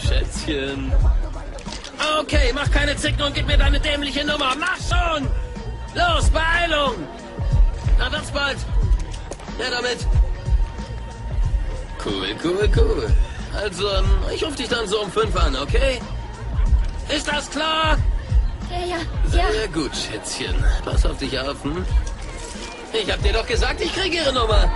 Schätzchen. Okay, mach keine Zicken und gib mir deine dämliche Nummer. Mach schon! Los, Beeilung! Na, wird's bald. Ja, damit. Cool, cool, cool. Also, ähm, ich rufe dich dann so um fünf an, okay? Ist das klar? Ja, ja, Sehr gut, Schätzchen. Pass auf dich auf, hm? Ich hab dir doch gesagt, ich kriege ihre Nummer.